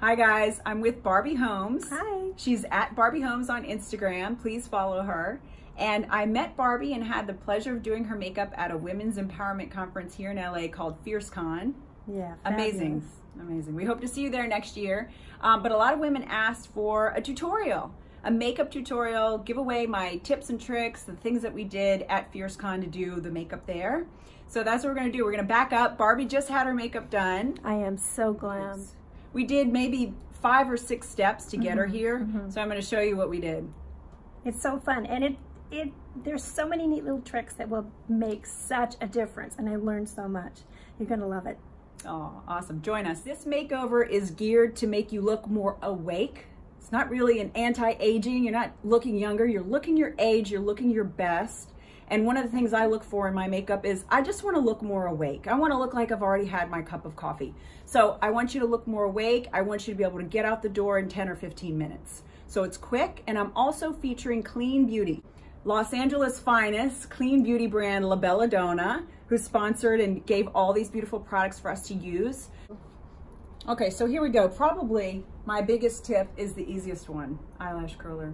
Hi guys, I'm with Barbie Holmes. Hi. She's at Barbie Holmes on Instagram. Please follow her. And I met Barbie and had the pleasure of doing her makeup at a women's empowerment conference here in LA called FierceCon. Yeah, Amazing. fabulous. Amazing. We hope to see you there next year. Um, but a lot of women asked for a tutorial, a makeup tutorial, give away my tips and tricks, the things that we did at FierceCon to do the makeup there. So that's what we're going to do. We're going to back up. Barbie just had her makeup done. I am so glam. We did maybe five or six steps to get her Mm-hmm. here. So I'm going to show you what we did. It's so fun. And it, it, there's so many neat little tricks that will make such a difference. And I learned so much. You're going to love it. Oh, awesome. Join us. This makeover is geared to make you look more awake. It's not really an anti-aging. You're not looking younger. You're looking your age. You're looking your best. And one of the things I look for in my makeup is I just want to look more awake. I want to look like I've already had my cup of coffee. So I want you to look more awake. I want you to be able to get out the door in 10 or 15 minutes. So it's quick. And I'm also featuring Clean Beauty. Los Angeles finest clean beauty brand La Belladonna, who sponsored and gave all these beautiful products for us to use. Okay, so here we go. Probably my biggest tip is the easiest one, eyelash curler.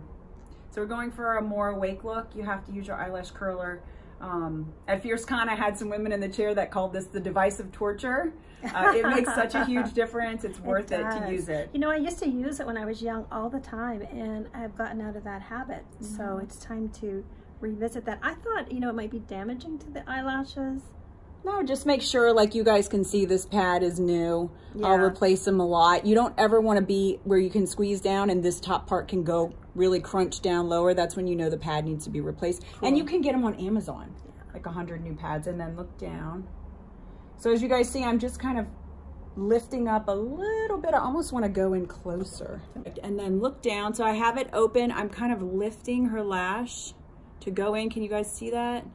So we're going for a more awake look. You have to use your eyelash curler. Um, at FierceCon, I had some women in the chair that called this the device of torture. Uh, it makes such a huge difference. It's worth it, to use it. You know, I used to use it when I was young all the time, and I've gotten out of that habit. Mm-hmm. So it's time to revisit that. I thought, you know, it might be damaging to the eyelashes. No, just make sure, like you guys can see, this pad is new. I'll replace them a lot. You don't ever want to be where you can squeeze down and this top part can go really crunch down lower. That's when you know the pad needs to be replaced. And you can get them on Amazon, like a 100 new pads, and then look down. So as you guys see, I'm just kind of lifting up a little bit. I almost want to go in closer. And then look down. So I have it open. I'm kind of lifting her lash to go in. Can you guys see that?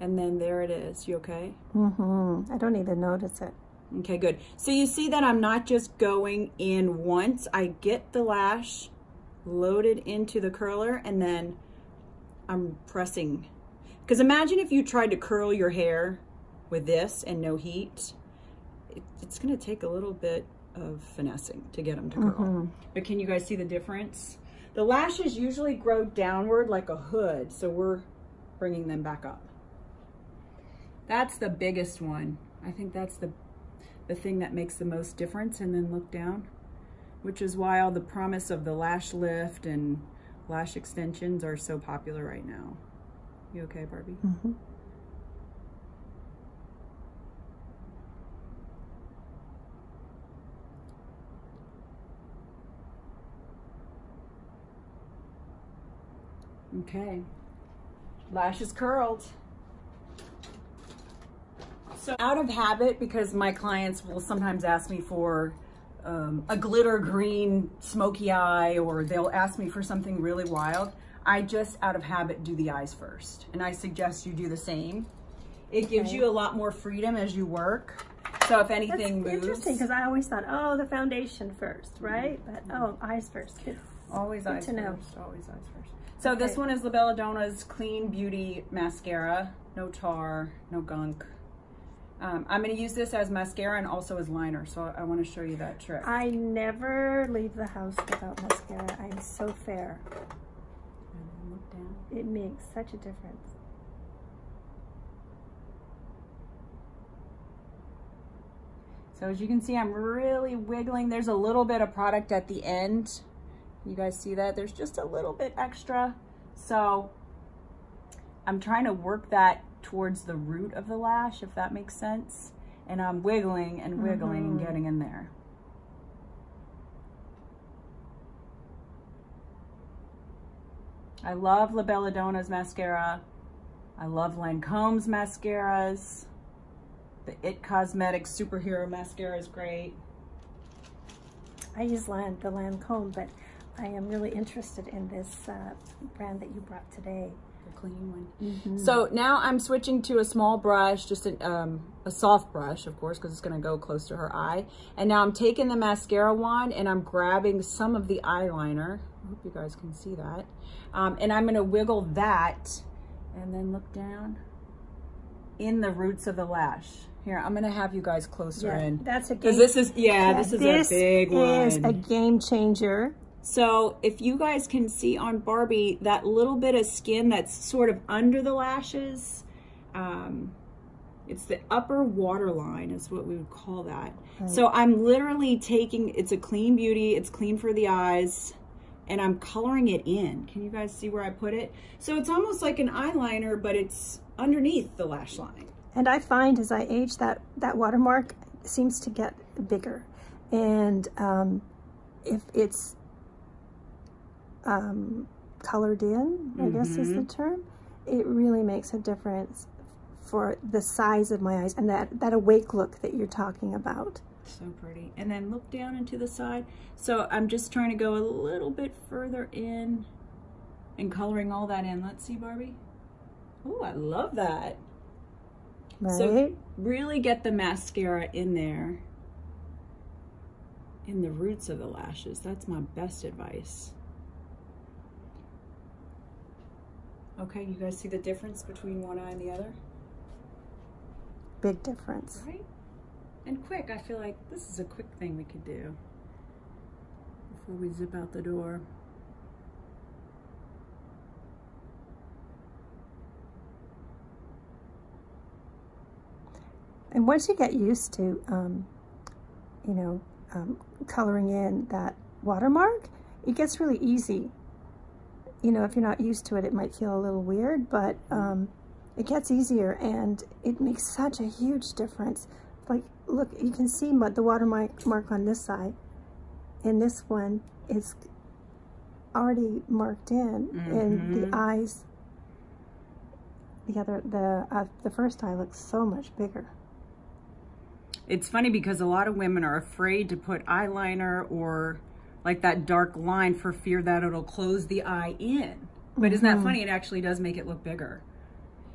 And then there it is. You okay? Mm-hmm. I don't even notice it. Okay, good. So you see that I'm not just going in once. I get the lash loaded into the curler and then I'm pressing. Because imagine if you tried to curl your hair with this and no heat. It, it's going to take a little bit of finessing to get them to curl. But can you guys see the difference? The lashes usually grow downward like a hood, so we're bringing them back up. That's the biggest one. I think that's the the thing that makes the most difference and then look down, which is why all the promise of the lash lift and lash extensions are so popular right now. You okay, Barbie? Mm-hmm. Okay. Lashes curled. So out of habit, because my clients will sometimes ask me for um, a glitter green smoky eye, or they'll ask me for something really wild, I just out of habit do the eyes first. And I suggest you do the same. It gives Okay. you a lot more freedom as you work. So if That's anything moves, interesting because I always thought, oh, the foundation first, right? But oh, eyes first. Always eyes to know. first. Always eyes first. So this one is La Belladonna's Clean Beauty Mascara. No tar, no gunk. Um, I'm going to use this as mascara and also as liner. So I want to show you that trick. I never leave the house without mascara. I'm so fair. And look down. It makes such a difference. So as you can see, I'm really wiggling. There's a little bit of product at the end. You guys see that? There's just a little bit extra. So I'm trying to work that towards the root of the lash, if that makes sense. And I'm wiggling and wiggling and getting in there. I love La Belladonna's mascara. I love Lancome's mascaras. The It Cosmetics Superhero Mascara is great. I use Land, the Lancome, but I am really interested in this uh, brand that you brought today. The clean one. So now I'm switching to a small brush, just a, um, a soft brush, of course, because it's going to go close to her eye. And now I'm taking the mascara wand and I'm grabbing some of the eyeliner. I hope you guys can see that. Um, and I'm going to wiggle that and then look down in the roots of the lash. Here, I'm gonna have you guys closer Yeah, in. that's a game. Because this is, yeah, this is this a big one. This is a game changer. So if you guys can see on Barbie, that little bit of skin that's sort of under the lashes, um, it's the upper waterline is what we would call that. So I'm literally taking, it's a clean beauty, it's clean for the eyes, and I'm coloring it in. Can you guys see where I put it? So it's almost like an eyeliner, but it's underneath the lash line. And I find as I age that that watermark seems to get bigger. And um, if it's um, colored in, I guess is the term, it really makes a difference for the size of my eyes and that, that awake look that you're talking about. So pretty. And then look down into the side. So I'm just trying to go a little bit further in and coloring all that in. Let's see, Barbie. Oh, I love that. Right? So really get the mascara in there, in the roots of the lashes. That's my best advice. Okay, you guys see the difference between one eye and the other? Big difference. Right? And quick, I feel like this is a quick thing we could do before we zip out the door. And once you get used to, um, you know, um, coloring in that watermark, it gets really easy. You know, if you're not used to it, it might feel a little weird, but um, it gets easier and it makes such a huge difference. Like, look, you can see the watermark mark on this side, and this one is already marked in, and the eyes. The other, the uh, the first eye looks so much bigger. It's funny because a lot of women are afraid to put eyeliner or like that dark line for fear that it'll close the eye in. But isn't that funny? It actually does make it look bigger.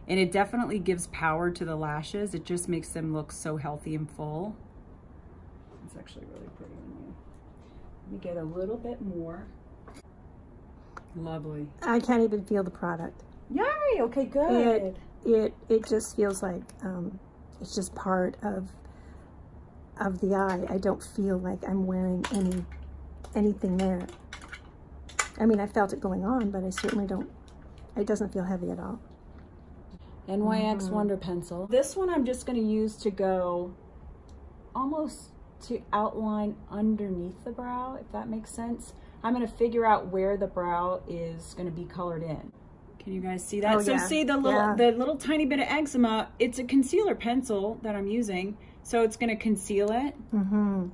And it definitely gives power to the lashes. It just makes them look so healthy and full. It's actually really pretty on you. Let me get a little bit more. Lovely. I can't even feel the product. Yay! Okay, good. It it it just feels like um, it's just part of of the eye. I don't feel like I'm wearing any anything there. I mean, I felt it going on, but I certainly don't. It doesn't feel heavy at all. NYX Wonder Pencil. This one I'm just going to use to go almost to outline underneath the brow, if that makes sense. I'm going to figure out where the brow is going to be colored in. Can you guys see that? Oh, so yeah. see the little Yeah. the little tiny bit of eczema, it's a concealer pencil that I'm using. So it's going to conceal it. Mm-hmm.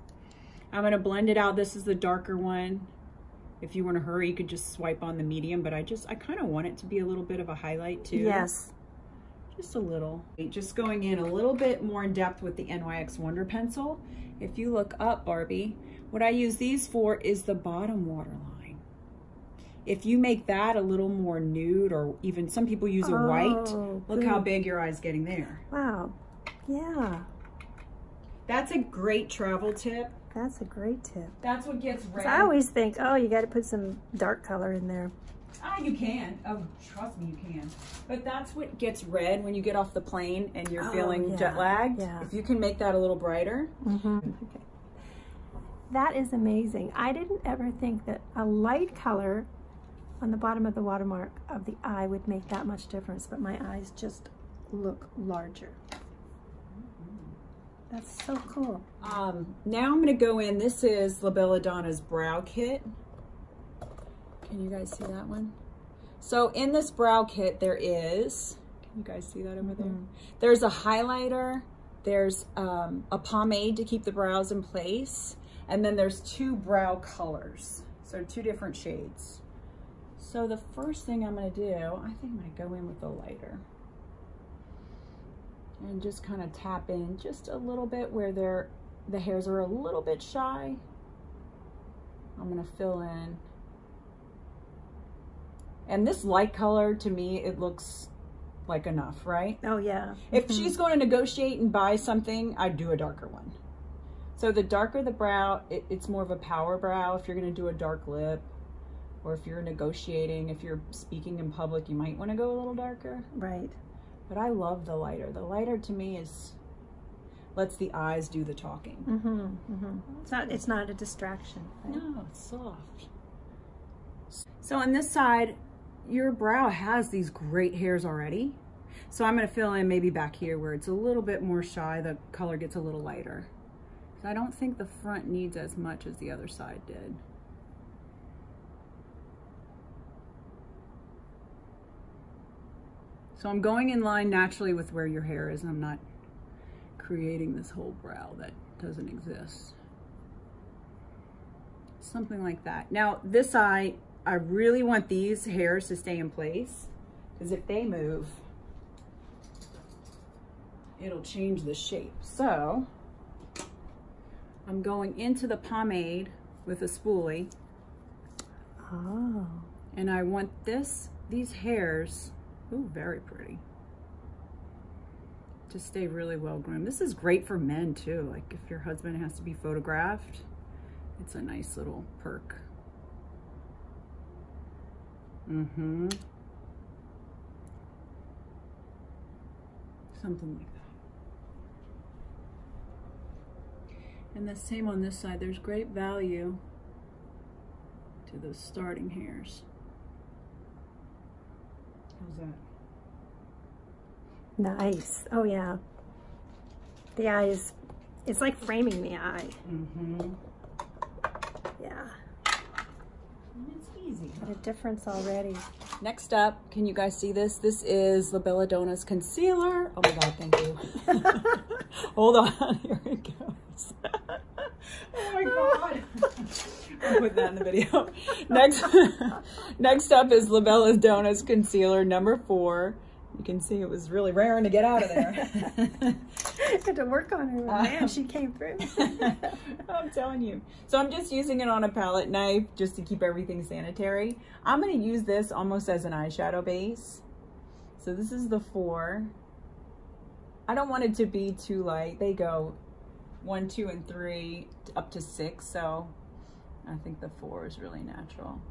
I'm going to blend it out. This is the darker one. If you want to hurry, you could just swipe on the medium, but I just, I kind of want it to be a little bit of a highlight too. Yes. Just a little. Just going in a little bit more in depth with the NYX Wonder Pencil. If you look up, Barbie, what I use these for is the bottom waterline. If you make that a little more nude or even some people use a Oh, white, look how big your eye's getting there. Wow. Yeah. That's a great travel tip. That's a great tip. That's what gets red. I always think, oh, you got to put some dark color in there. Ah, you can. Oh, trust me, you can. But that's what gets red when you get off the plane and you're Oh, feeling yeah, jet lagged. yeah. If you can make that a little brighter. Mm-hmm. Okay. That is amazing. I didn't ever think that a light color on the bottom of the watermark of the eye would make that much difference, but my eyes just look larger. That's so cool. Um, now I'm going to go in. This is La Belladonna's brow kit. Can you guys see that one? So in this brow kit, there is, can you guys see that over there? There's a highlighter. There's um, a pomade to keep the brows in place. And then there's two brow colors. So two different shades. So the first thing I'm going to do, I think I'm going to go in with the lighter and just kind of tap in just a little bit where they're, the hairs are a little bit shy. I'm gonna fill in. And this light color, to me, it looks like enough, right? Oh, yeah. If mm-hmm. she's going to negotiate and buy something, I'd do a darker one. So the darker the brow, it, it's more of a power brow. If you're gonna do a dark lip, or if you're negotiating, if you're speaking in public, you might wanna go a little darker. Right. But I love the lighter. The lighter to me is, lets the eyes do the talking. Mm-hmm, mm-hmm. It's not. It's not a distraction. Right? No, it's soft. So on this side, your brow has these great hairs already. So I'm gonna fill in maybe back here where it's a little bit more shy, the color gets a little lighter. I don't think the front needs as much as the other side did. So I'm going in line naturally with where your hair is. I'm not creating this whole brow that doesn't exist. Something like that. Now this eye, I really want these hairs to stay in place because if they move, it'll change the shape. So I'm going into the pomade with a spoolie. Oh. And I want this, these hairs, ooh, very pretty, to stay really well groomed. This is great for men too. Like if your husband has to be photographed, it's a nice little perk. Mm-hmm. Something like that. And the same on this side, there's great value to those starting hairs. How's that? Nice. Oh yeah. The eye is, it's like framing the eye. Mm-hmm. Yeah. It's easy. Got a difference already. Next up, can you guys see this? This is La Belladonna's concealer. Oh my God, thank you. Hold on, here it goes. oh my God. I'll put that in the video. Next, next up is La Belladonna's concealer number four. You can see it was really raring to get out of there. Had to work on her. Man, uh-huh. she came through. I'm telling you. So I'm just using it on a palette knife just to keep everything sanitary. I'm going to use this almost as an eyeshadow base. So this is the four. I don't want it to be too light. They go one, two, and three up to six. So I think the four is really natural.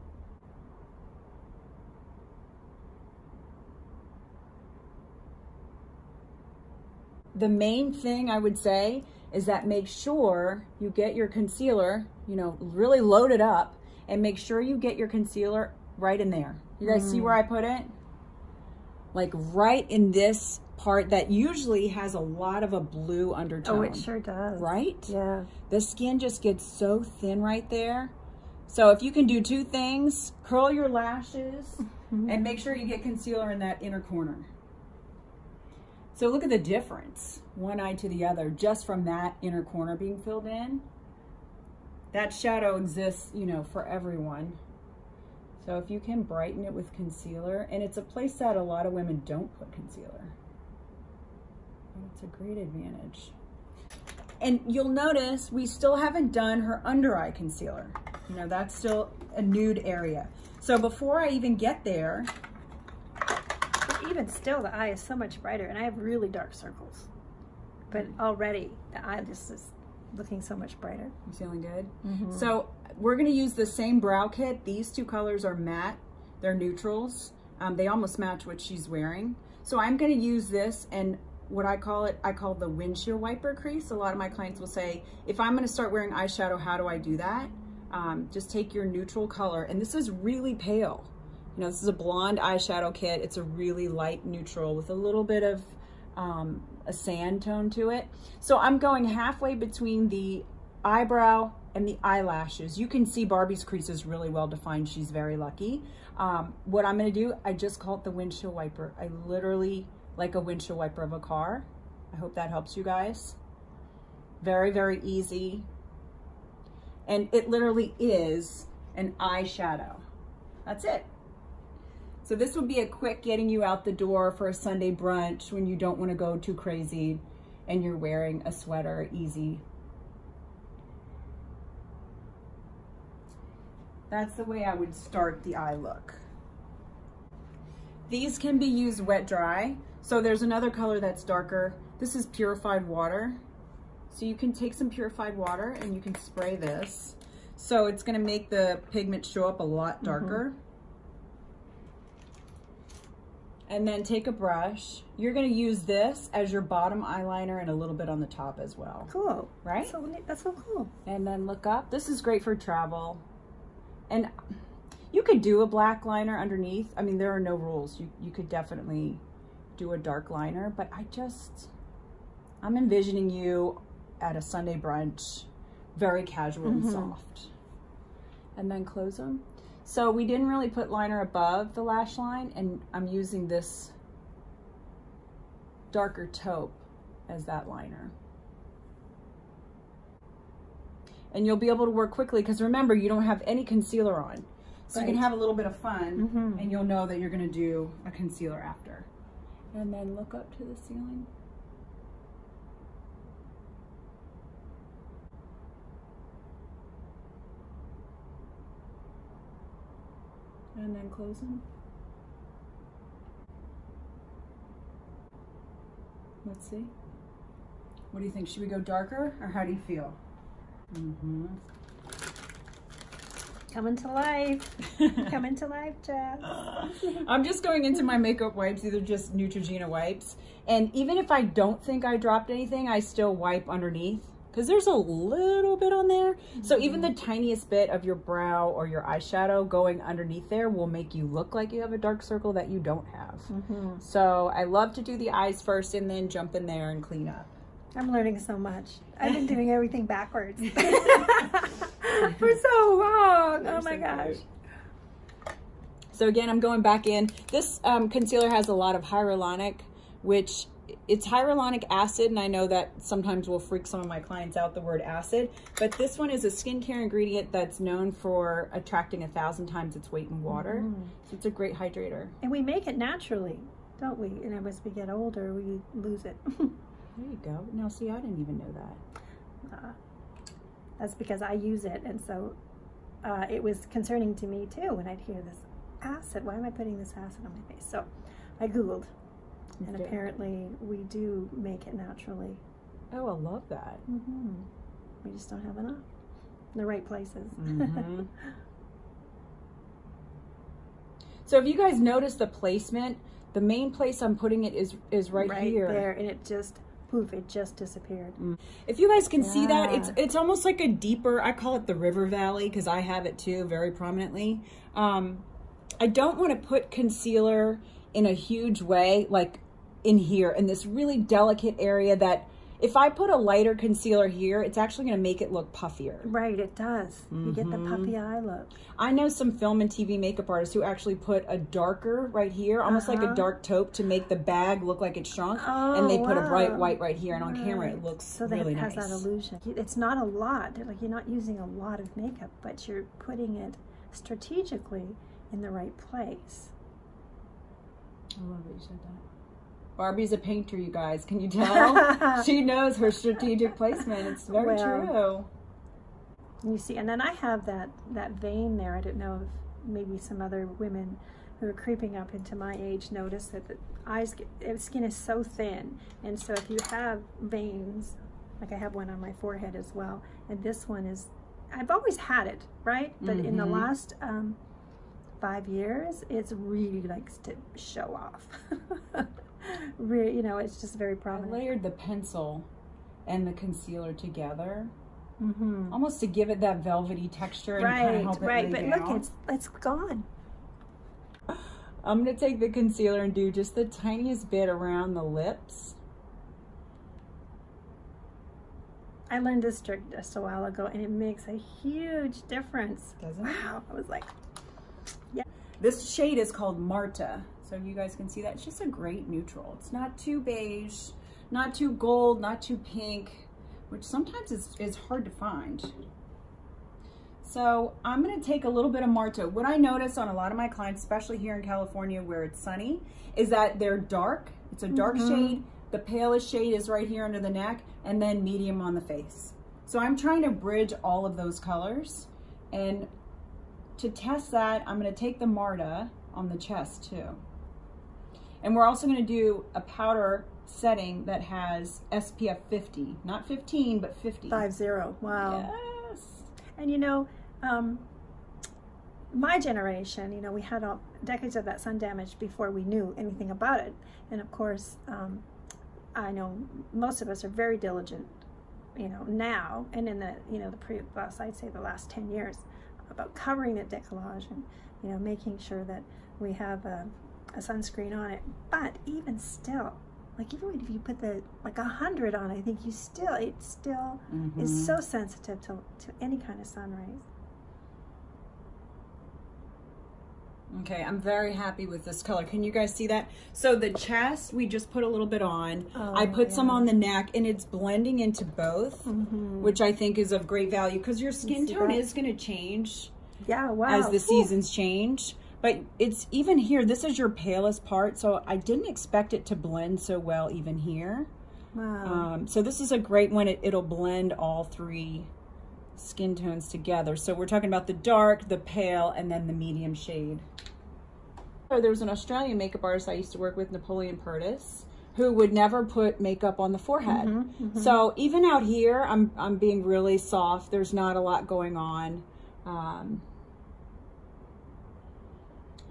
the main thing I would say is that make sure you get your concealer, you know, really load it up and make sure you get your concealer right in there. You guys mm. see where I put it? Like right in this part that usually has a lot of a blue undertone. Oh, it sure does. Right? Yeah. The skin just gets so thin right there. So if you can do two things, curl your lashes mm -hmm. and make sure you get concealer in that inner corner. So look at the difference, one eye to the other, just from that inner corner being filled in. That shadow exists, you know, for everyone. So if you can brighten it with concealer, and it's a place that a lot of women don't put concealer. It's a great advantage. And you'll notice we still haven't done her under eye concealer. You know, that's still a nude area. So before I even get there, even still, the eye is so much brighter, and I have really dark circles. But already, the eye just is looking so much brighter. You feeling good? Mm -hmm. So we're gonna use the same brow kit. These two colors are matte. They're neutrals. Um, they almost match what she's wearing. So I'm gonna use this and what I call it, I call the windshield wiper crease. A lot of my clients will say, if I'm gonna start wearing eyeshadow, how do I do that? Um, just take your neutral color, and this is really pale. You know, this is a blonde eyeshadow kit. It's a really light neutral with a little bit of um, a sand tone to it. So I'm going halfway between the eyebrow and the eyelashes. You can see Barbie's crease is really well defined. She's very lucky. Um, what I'm gonna do, I just call it the windshield wiper. I literally like a windshield wiper of a car. I hope that helps you guys. Very, very easy. And it literally is an eyeshadow. That's it. So this would be a quick getting you out the door for a Sunday brunch when you don't want to go too crazy and you're wearing a sweater, easy. That's the way I would start the eye look. These can be used wet dry. So there's another color that's darker. This is purified water. So you can take some purified water and you can spray this. So it's gonna make the pigment show up a lot darker. Mm -hmm. And then take a brush. You're gonna use this as your bottom eyeliner and a little bit on the top as well. Cool. Right? So neat. that's so cool. And then look up. This is great for travel. And you could do a black liner underneath. I mean, there are no rules. You, you could definitely do a dark liner, but I just, I'm envisioning you at a Sunday brunch, very casual and Mhm. soft. And then close them. So we didn't really put liner above the lash line and I'm using this darker taupe as that liner. And you'll be able to work quickly because remember, you don't have any concealer on. So you can have a little bit of fun Mhm. and you'll know that you're gonna do a concealer after. And then look up to the ceiling. And then close them. Let's see. What do you think? Should we go darker or how do you feel? Mm-hmm. Coming to life. Coming to life, Jess. I'm just going into my makeup wipes, either just Neutrogena wipes. And even if I don't think I dropped anything, I still wipe underneath because there's a little bit on there. So even the tiniest bit of your brow or your eyeshadow going underneath there will make you look like you have a dark circle that you don't have. hmm So I love to do the eyes first and then jump in there and clean up. I'm learning so much. I've been doing everything backwards for so long. Oh my so gosh. cute. So again, I'm going back in. This um, concealer has a lot of hyaluronic, which it's hyaluronic acid, and I know that sometimes will freak some of my clients out, the word acid, but this one is a skincare ingredient that's known for attracting a thousand times its weight in water. Mhm. So it's a great hydrator. And we make it naturally, don't we? And as we get older, we lose it. There you go. Now see, I didn't even know that. Uh, that's because I use it, and so uh, it was concerning to me too when I'd hear this acid. Why am I putting this acid on my face? So I googled, and Okay. apparently we do make it naturally. Oh, I love that. hmm We just don't have enough in the right places. Mhm. So if you guys notice the placement, the main place I'm putting it is is right, here. there, and it just poof, it just disappeared. If you guys can see that, it's it's almost like a deeper. I call it the river valley because I have it too, very prominently. Um, I don't want to put concealer in a huge way, like in here, in this really delicate area. That if I put a lighter concealer here, it's actually going to make it look puffier. Right, it does. You get the Mhm. puppy eye look. I know some film and TV makeup artists who actually put a darker right here, almost like a Uh-huh. dark taupe to make the bag look like it's shrunk. Oh, and they put a bright white right here, and on camera it looks so that really it has nice. that illusion. It's not a lot. Like you're not using a lot of makeup, but you're putting it strategically in the right place. I love that you said that. Barbie's a painter, you guys. Can you tell? she knows her strategic placement. It's very Well, true. You see, and then I have that that vein there. I don't know if maybe some other women who are creeping up into my age notice that the eyes, get, uh, skin is so thin, and so if you have veins, like I have one on my forehead as well, and this one is, I've always had it, right? But in the Mhm. last um, five years, it's really likes to show off. Re- you know, it's just very prominent. I layered the pencil and the concealer together, Mm -hmm. almost to give it that velvety texture and kind of Right, help it right. lay But look, it's it's gone. I'm gonna take the concealer and do just the tiniest bit around the lips. I learned this trick just a while ago, and it makes a huge difference. Does it? Wow, I was like, yeah. This shade is called Marta. So you guys can see that. It's just a great neutral. It's not too beige, not too gold, not too pink, which sometimes is, is hard to find. So I'm gonna take a little bit of Marta. What I notice on a lot of my clients, especially here in California where it's sunny, is that they're dark. It's a dark Mhm. shade. The palest shade is right here under the neck and then medium on the face. So I'm trying to bridge all of those colors. And to test that, I'm gonna take the Marta on the chest too. And we're also gonna do a powder setting that has SPF 50, not 15, but 50. five zero. Wow. Yes. And you know, um, my generation, you know, we had all, decades of that sun damage before we knew anything about it. And of course, um, I know most of us are very diligent, you know, now and in the, you know, the pre, last, I'd say the last 10 years about covering the decollage and, you know, making sure that we have a, a sunscreen on it. But even still, like even if you put the like a hundred on, I think you still it still Mm-hmm. is so sensitive to, to any kind of sun rays. Okay, I'm very happy with this color. Can you guys see that? So the chest, we just put a little bit on. I Oh, put some on the neck and it's blending into both, Mm-hmm. which I think is of great value because your skin tone that? is going to change Yeah, wow. as the seasons change. But it's even here, this is your palest part, so I didn't expect it to blend so well even here. Wow. Um, so this is a great one. It, it'll blend all three skin tones together. So we're talking about the dark, the pale, and then the medium shade. So there was an Australian makeup artist I used to work with, Napoleon Perdis, who would never put makeup on the forehead. Mm-hmm, So even out here, I'm, I'm being really soft. There's not a lot going on. Um,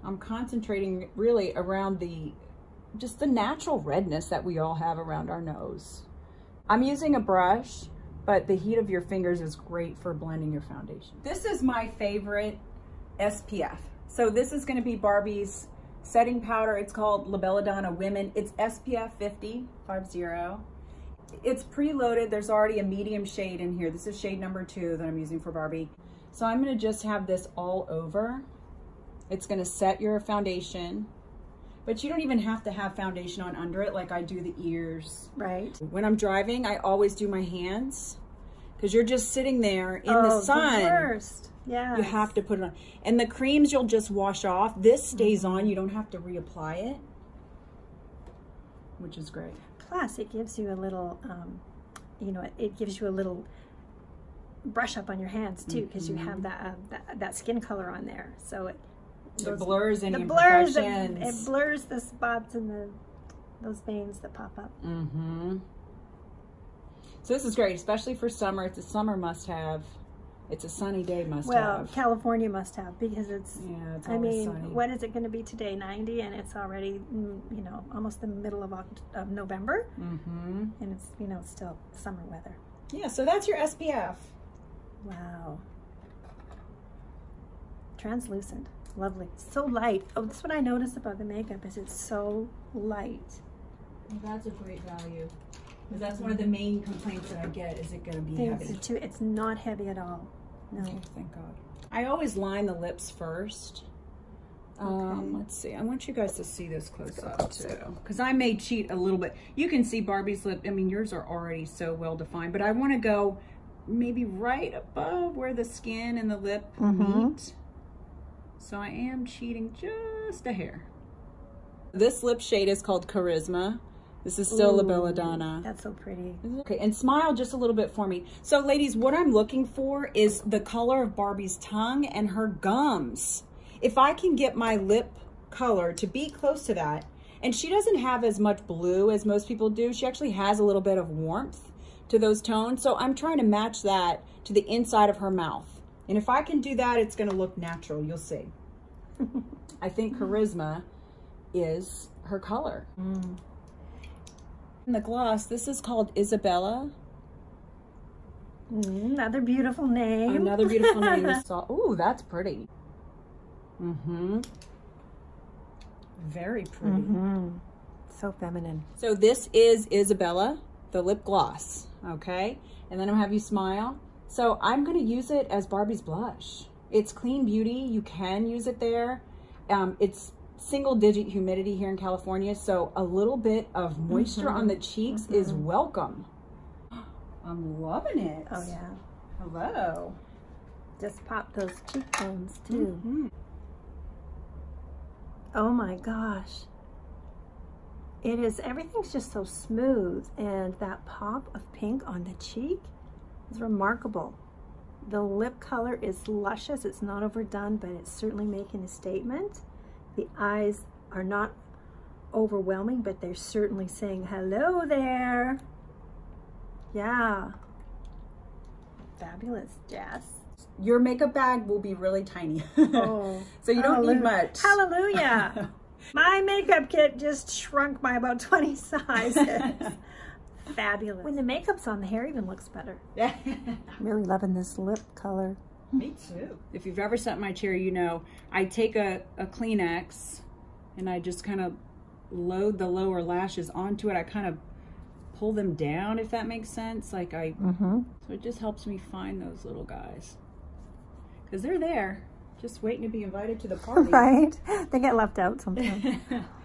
I'm concentrating really around the just the natural redness that we all have around our nose. I'm using a brush, but the heat of your fingers is great for blending your foundation. This is my favorite SPF. So this is gonna be Barbie's setting powder. It's called La Belladonna Women. It's SPF 50, 50. It's preloaded. There's already a medium shade in here. This is shade number two that I'm using for Barbie. So I'm gonna just have this all over. It's gonna set your foundation, but you don't even have to have foundation on under it like I do the ears. right. When I'm driving, I always do my hands because you're just sitting there in oh, the sun. worst. Yeah. You have to put it on. And the creams you'll just wash off. This stays on. You don't have to reapply it, which is great. Plus, it gives you a little, um, you know, it, it gives you a little brush up on your hands too, because you have that, uh, that that skin color on there. So it It blurs any the blurs, the, it blurs the spots and the those veins that pop up. Mm-hmm. So this is great, especially for summer. It's a summer must-have. It's a sunny day must-have. Well, California must have because it's. yeah, it's I mean, sunny. what is it going to be today? 90, and it's already, mm, you know, almost the middle of, of November, Mm-hmm. and it's, you know, still summer weather. Yeah, so that's your SPF. Wow. Translucent. Lovely. So light. Oh, that's what I noticed about the makeup is it's so light. Well, that's a great value. Because that's one of the main complaints that I get. Is it going to be Things heavy? too, it's not heavy at all. No. Okay, thank God. I always line the lips first. Um, let's see. I want you guys to see this close up too, because I may cheat a little bit. You can see Barbie's lip. I mean, yours are already so well defined, but I want to go maybe right above where the skin and the lip Mhm. meet. So I am cheating just a hair. This lip shade is called Charisma. This is still La Ooh, Belladonna. That's so pretty. Okay, and smile just a little bit for me. So ladies, what I'm looking for is the color of Barbie's tongue and her gums. If I can get my lip color to be close to that, and she doesn't have as much blue as most people do, she actually has a little bit of warmth to those tones. So I'm trying to match that to the inside of her mouth. And if I can do that, it's gonna look natural, you'll see. I think Charisma is her color. Mm. And the gloss, this is called Isabella. Mm, Another beautiful name. Another beautiful name. is Ooh, that's pretty. Mm-hmm. Very pretty. Mhm. So feminine. So this is Isabella, the lip gloss. Okay, and then I'll have you smile. So I'm gonna use it as Barbie's blush. It's clean beauty. You can use it there. Um, it's single digit humidity here in California, so a little bit of moisture on the cheeks is welcome. I'm loving it. Oh yeah. Hello. Just pop those cheekbones too. Mhm. Oh my gosh. It is, everything's just so smooth. And that pop of pink on the cheek is remarkable. The lip color is luscious. It's not overdone, but it's certainly making a statement. The eyes are not overwhelming, but they're certainly saying, hello there. Yeah. Fabulous, Jess. your makeup bag will be really tiny. Oh, so you don't hallelujah. need much. Hallelujah. My makeup kit just shrunk by about 20 sizes. Fabulous. When the makeup's on, the hair even looks better. Yeah. I'm really loving this lip color. Me too. If you've ever sat in my chair, you know I take a, a Kleenex and I just kind of load the lower lashes onto it. I kind of pull them down, if that makes sense. Like I, Mm-hmm. so it just helps me find those little guys. Because they're there, just waiting to be invited to the party. Right? They get left out sometimes.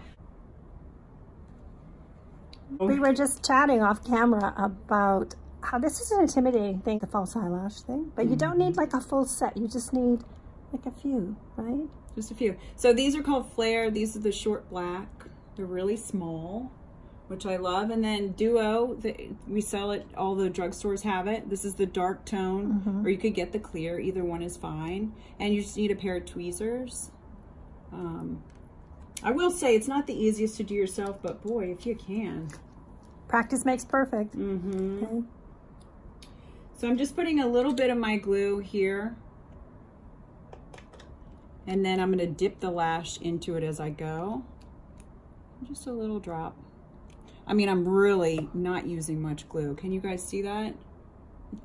we were just chatting off camera about how this is an intimidating thing, the false eyelash thing. But you don't need like a full set. You just need like a few, right? Just a few. So these are called Flare. These are the short black. They're really small, which I love. And then Duo, the, we sell it. All the drugstores have it. This is the dark tone, or you could get the clear. Either one is fine. And you just need a pair of tweezers. Um, I will say it's not the easiest to do yourself, but boy, if you can. Practice makes perfect. Mm-hmm. Okay. So I'm just putting a little bit of my glue here. And then I'm gonna dip the lash into it as I go. Just a little drop. I mean, I'm really not using much glue. Can you guys see that?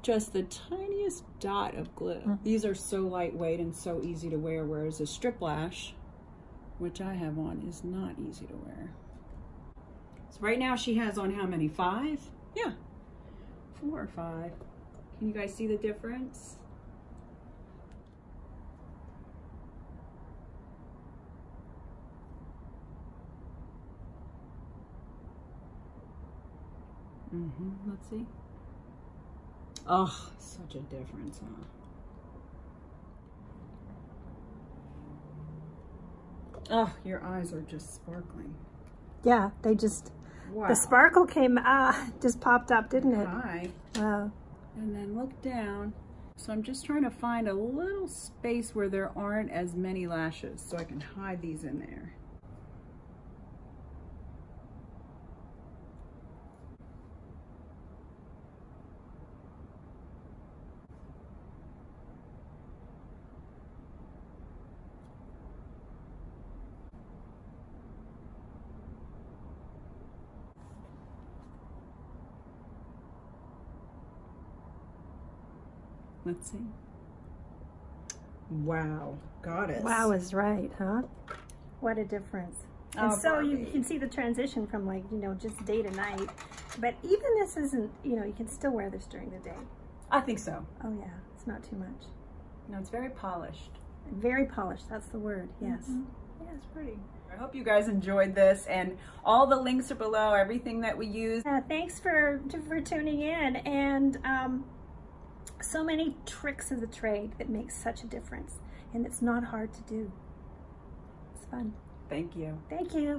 Just the tiniest dot of glue. These are so lightweight and so easy to wear, whereas a strip lash, which I have on, is not easy to wear. So right now she has on how many? Five? Yeah, four or five. Can you guys see the difference? Mm-hmm. Let's see. Oh, such a difference, huh? Oh, your eyes are just sparkling. Yeah, they just, Wow. the sparkle came, ah, just popped up, didn't it? Hi. Wow. And then look down. So I'm just trying to find a little space where there aren't as many lashes so I can hide these in there. Let's see. Wow, goddess. Wow is right, huh? What a difference. Oh, and so you can see the transition from like, you know, just day to night. But even this isn't, you know, you can still wear this during the day. I think so. Oh yeah, it's not too much. No, it's very polished. Very polished, that's the word, yes. Yeah, it's pretty. I hope you guys enjoyed this and all the links are below, everything that we use. Uh, thanks for, for tuning in and um, so many tricks of the trade that make such a difference. And it's not hard to do. It's fun. Thank you. Thank you.